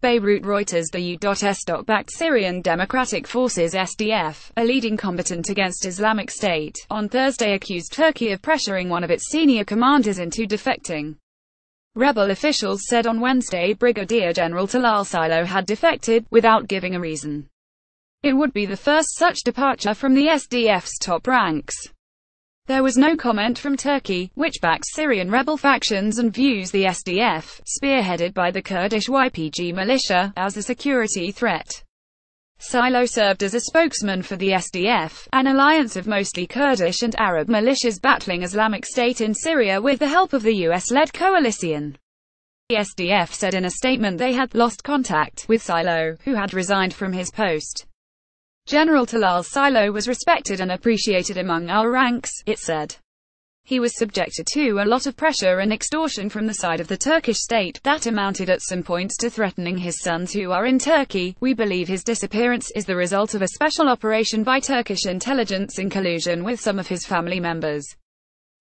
Beirut Reuters The U.S. backed Syrian Democratic Forces SDF, a leading combatant against Islamic State, on Thursday accused Turkey of pressuring one of its senior commanders into defecting. Rebel officials said on Wednesday Brigadier General Talal Silo had defected, without giving a reason. It would be the first such departure from the SDF's top ranks. There was no comment from Turkey, which backs Syrian rebel factions and views the SDF, spearheaded by the Kurdish YPG militia, as a security threat. Silo served as a spokesman for the SDF, an alliance of mostly Kurdish and Arab militias battling Islamic State in Syria with the help of the US-led coalition. The SDF said in a statement they had lost contact with Silo, who had resigned from his post. General Talal Silo was respected and appreciated among our ranks, it said. He was subjected to a lot of pressure and extortion from the side of the Turkish state, that amounted at some points to threatening his sons who are in Turkey. We believe his disappearance is the result of a special operation by Turkish intelligence in collusion with some of his family members.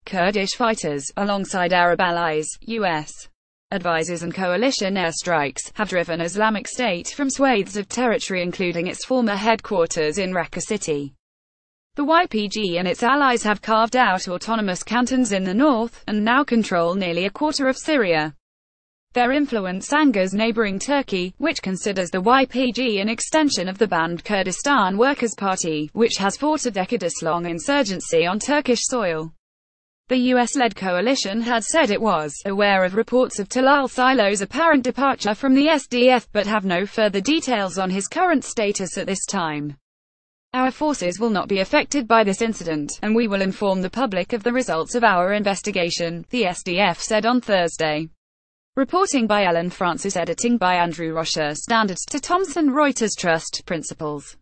Kurdish fighters, alongside Arab allies, U.S advisors and coalition airstrikes, have driven Islamic State from swathes of territory including its former headquarters in Raqqa City. The YPG and its allies have carved out autonomous cantons in the north, and now control nearly a quarter of Syria. Their influence angers neighboring Turkey, which considers the YPG an extension of the banned Kurdistan Workers' Party, which has fought a decades-long insurgency on Turkish soil. The US-led coalition had said it was aware of reports of Talal Silo's apparent departure from the SDF but have no further details on his current status at this time. Our forces will not be affected by this incident, and we will inform the public of the results of our investigation, the SDF said on Thursday. Reporting by Ellen Francis editing by Andrew Roche Standards to Thomson Reuters Trust Principles